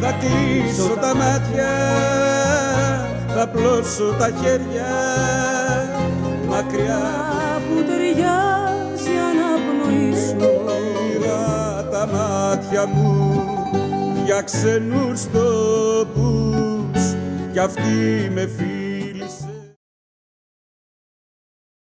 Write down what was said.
θα κλείσω τα μάτια θα πλώσω τα χέρια. Μακριά που ταιριάζει αναπνοήσω Πήρα τα μάτια μου για ξενούς τοπούς κι αυτοί με φίλοι